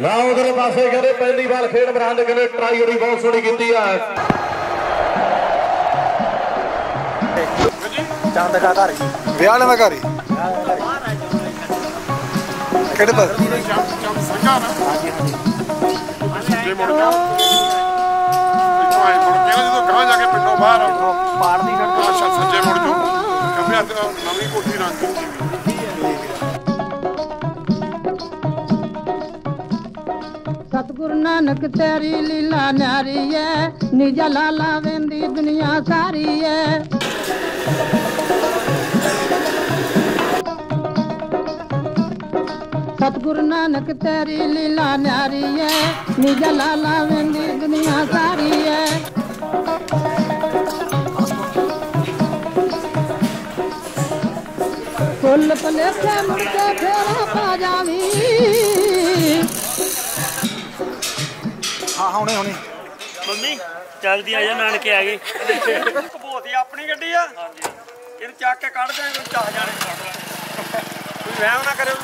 ਨਾ ਉਧਰ ਪਾਸੇ ਕਹਿੰਦੇ ਪਹਿਲੀ ਵਾਰ ਖੇਡ ਬਰਾਂਡ ਕਹਿੰਦੇ ਟਰਾਈ ਉਹਦੀ ਬਹੁਤ ਸੋਹਣੀ ਕੀਤੀ ਆ। ਚੰਦ ਦਾ ਘਰ ਵਿਆਹ ਵਾਲਾ ਘਰ ਕਿਹੜੇ ਪਾਸ? ਜੇ ਮੁੜ ਗਿਆ ਇੱਥੋਂ ਆਏ ਮੁੜ ਕੇ ਨਾ ਜਦੋਂ ਗਾਂ ਜਾ ਕੇ ਪਿੰਡੋਂ ਬਾਹਰ ਪਾੜ ਦੀ ਸੜਕ ਅੱਛਾ ਸੱਜੇ ਮੁੜ ਜੋ ਹੱਥ ਨਵੀਂ ਕੋਠੀ ਰੰਗ ਦੀ गुरु नानक तेरी लीला न्यारी है, निजा लाला वेंदी दुनिया सारी है। सतगुरु नानक तेरी लीला न्यारी है, निजा लाला वेंदी दुनिया सारी है। कुल पले मुड़ फेरा पा ਹੁਣੇ ਹੁਣੇ। ਮੰਮੀ ਜਲਦੀ ਆ ਜਾ ਨਾਨਕੇ ਆ ਗਏ ਕਬੋਤੀ ਆਪਣੀ ਗੱਡੀ ਆ? ਹਾਂਜੀ। ਇਹਨੂੰ ਚੱਕ ਕੇ ਕੱਢ ਦੇ ਕੋਈ ਚਾਹ ਜਾਣੇ ਕੋਈ ਵਹਿਮ ਨਾ ਕਰਿਓ।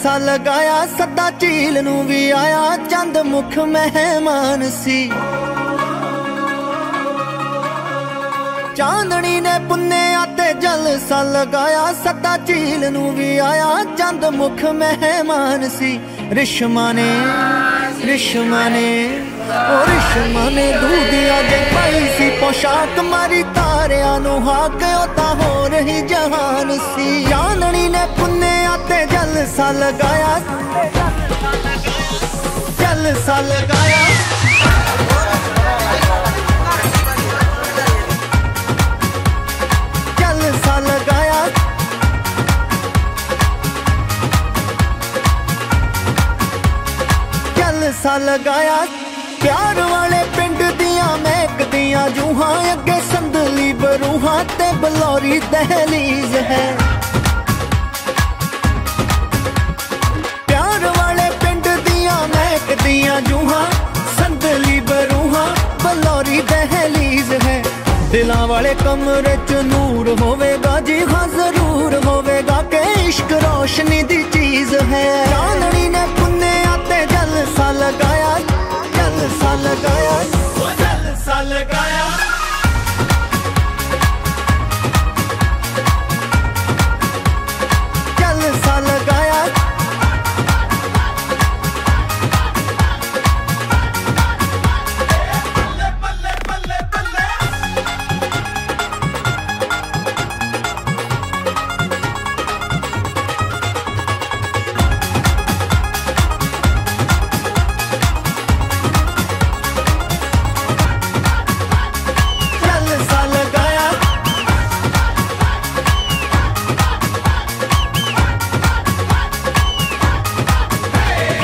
ਤੇ ਜਲਸਾ ਲਗਾਇਆ, ਸੱਦਾ ਝੀਲ ਨੂੰ ਵੀ ਆਇਆ, ਚੰਦ ਮੁਖ ਮਹਿਮਾਨ ਸੀ। ਚਾਂਦਣੀ ਨੇ ਪੁੰਨਿਆ ਤੇ ਜਲਸਾ ਲਗਾਇਆ, ਸੱਦਾ ਝੀਲ ਨੂੰ ਵੀ ਆਇਆ, ਚੰਦ ਮੁਖ ਮਹਿਮਾਨ ਸੀ। ਰਿਸ਼ਮਾ ਨੇ ਰਿਸ਼ਮਾ ਨੇ ਉਹ ਰਿਸ਼ਮਾ ਨੇ ਦੂਧਿਆ ਦੇ ਪਾਈ ਸੀ, ਪੋਸ਼ਾਕ ਮਾਰੀ ਤਾਰਿਆਂ ਨੂੰ ਹਾਕ, ਉਹ ਤਾਂ ਹੋ ਰਹੀ ਜਹਾਨ ਸੀ। ਚਾਂਦਣੀ ਨੇ ਪੁੰਨਿਆ ਤੇ ਜਲਸਾ ਲਗਾਇਆ। ਜਲਸਾ ਲਗਾਇਆ। ਜਲਸਾ ਲਗਾਇਆ। ਜਲਸਾ ਲਗਾਇਆ। ਪਿਆਰ ਵਾਲੇ ਪਿੰਡ ਦੀਆਂ ਮਹਿਕਦੀਆਂ ਜੂਹਾਂ, ਅੱਗੇ ਸੰਦਲੀ ਬਰੂਹਾਂ ਤੇ ਬਲੌਰੀ ਦਹਲੀਜ਼ ਹੈ। ਦਿਲਾਂ ਕਮਰੇ ਚ ਨੂਰ, ਹੋਵੇਗਾ ਜੀ ਹਾਂ ਜ਼ਰੂਰ, ਹੋਵੇਗਾ ਕਿ ਇਸ਼ਕ ਰੋਸ਼ਨੀ ਦੀ ਚੀਜ਼ ਹੈ। ਚਾਂਦਣੀ ਨੇ ਪੁੰਨਿਆ ਤੇ ਜਲਸਾ ਲਗਾਇਆ ਜਲਸਾ ਲਗਾਇਆ।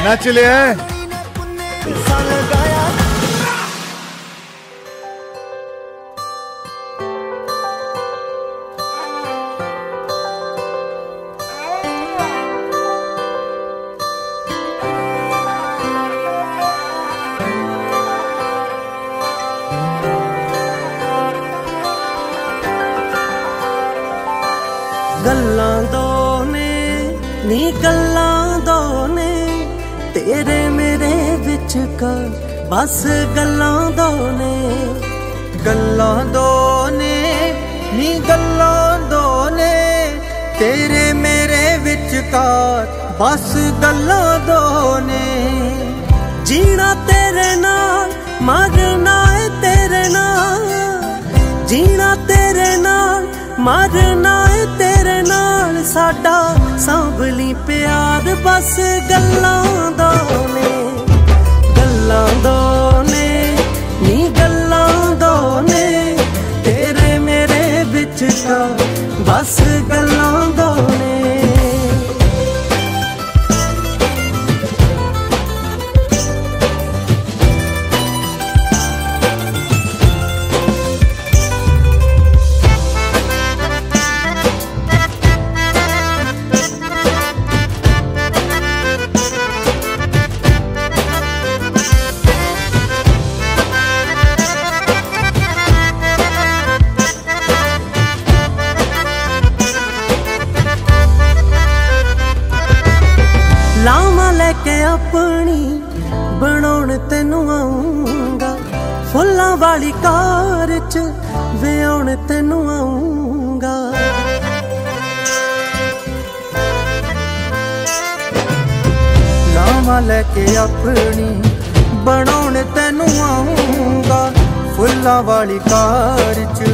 ਨੱਚ ਲਿਆ ਜਲਸਾ ਲਗਾਇਆ ਗੱਲਾਂ ਦੋ ਨੇ ਨੀ ਗੱਲਾਂ ਦੋ ਨੇ ਤੇਰੇ ਮੇਰੇ ਵਿੱਚ ਕਾ ਬਸ ਗੱਲਾਂ ਦੋ ਨੇ। ਗੱਲਾਂ ਦੋ ਨੇ, ਨੀ ਗੱਲਾਂ ਦੋ ਨੇ। ਤੇਰੇ ਮੇਰੇ ਵਿੱਚ ਕਾ ਬਸ ਗੱਲਾਂ ਦੋ ਨੇ। ਜੀਣਾ ਤੇਰੇ ਨਾਲ, ਮਰਨਾ ਏ ਤੇਰੇ ਨਾਲ। ਜੀਣਾ ਤੇਰੇ ਨਾਲ, ਮਰਨਾ ਏ ਤੇਰੇ ਨਾਲ ਸਾਡਾ ਸਾਂਭਲੀ ਪਿਆਰ ਬਸ ਗੱਲਾਂ ਦਾ ਨੇ ਵਾਲੀ ਕਾਰ ਚ ਵਿਆਉਣ ਤੈਨੂੰ ਆਉਂਗਾ ਲਾਵਾਂ ਲੈ ਕੇ ਆਪਣੀ ਬਣਾਉਣ ਤੈਨੂੰ ਆਉਂਗਾ ਫੁੱਲਾਂ ਵਾਲੀ ਕਾਰ ਚ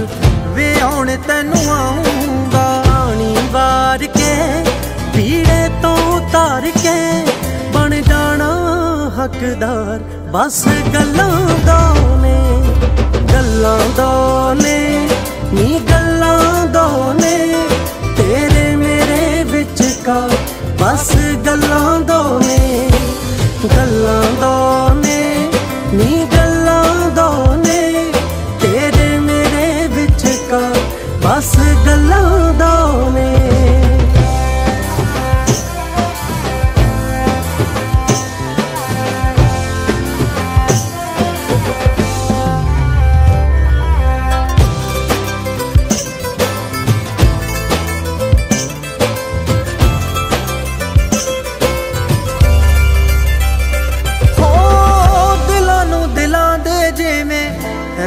ਵੇ ਆਉਣ ਤੈਨੂੰ ਆਉਂਗਾ ਪਾਣੀ ਵਾਰ ਕੇ ਪੀੜੇ ਤੋਂ ਉਤਾਰ ਕੇ ਹੱਕਦਾਰ ਬਸ ਗੱਲਾਂ ਦੋ ਗੱਲਾਂ ਦੋ ਨੀ ਗੱਲਾਂ ਦੋਨੇ ਤੇਰੇ ਮੇਰੇ ਵਿੱਚ ਕਾ ਬਸ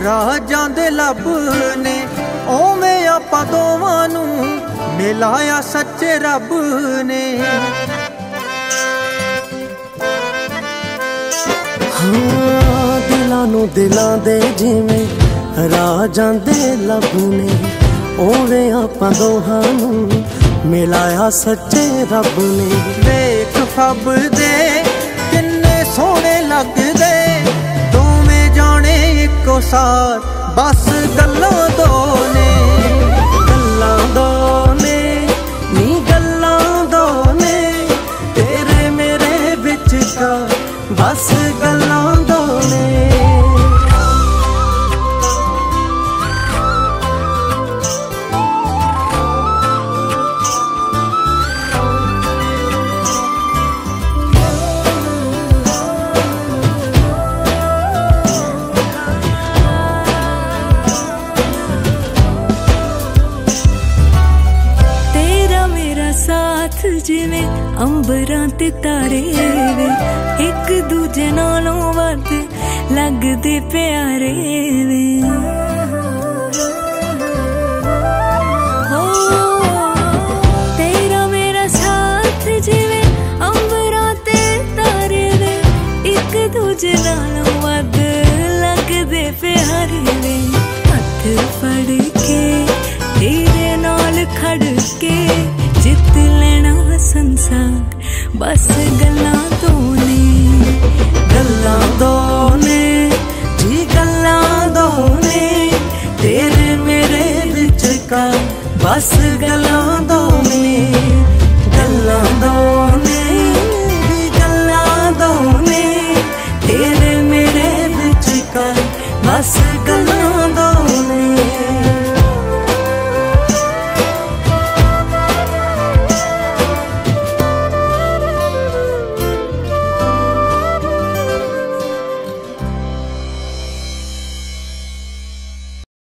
ਰਾਜਾਂ ਜਾਂਦੇ ਲੱਭ ਨੇ ਓਵੇਂ ਆਪਾਂ ਦੋਵਾਂ ਨੂੰ ਮਿਲਾਇਆ ਸੱਚੇ ਰੱਬ ਨੇ। ਹਾਂ, ਦਿਲਾਂ ਨੂੰ ਦਿਲਾਂ ਦੇ ਜਿਵੇਂ ਰਾਜਾਂ ਜਾਂਦੇ ਲੱਭ ਨੇ ਓਵੇਂ ਆਪਾਂ ਦੋਹਾਂ ਨੂੰ ਮਿਲਾਇਆ ਸੱਚੇ ਰੱਬ ਨੇ। ਵੇਖ ਫੱਬ ਦੇ ਕਿੰਨੇ ਸੋਹਣੇ ਲੱਗਦੇ ਸਾਰ ਬਸ ਗੱਲਾਂ ਦੋ ਸਾਥ ਜਿਵੇਂ ਅੰਬਰਾਂ ਤੇ ਤਾਰੇ ਵੇ ਇੱਕ ਦੂਜੇ ਨਾਲੋਂ ਵੱਧ ਲੱਗਦੇ ਪਿਆਰੇ ਵੇ। ਦੋ